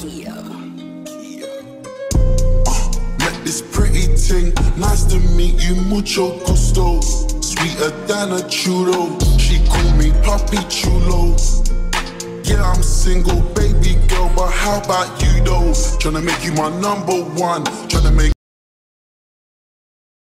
Uh, met this pretty thing, nice to meet you, mucho gusto. Sweeter than a churro, she call me Papi Chulo. Yeah, I'm single, baby girl, but how about you though? Tryna make you my number one,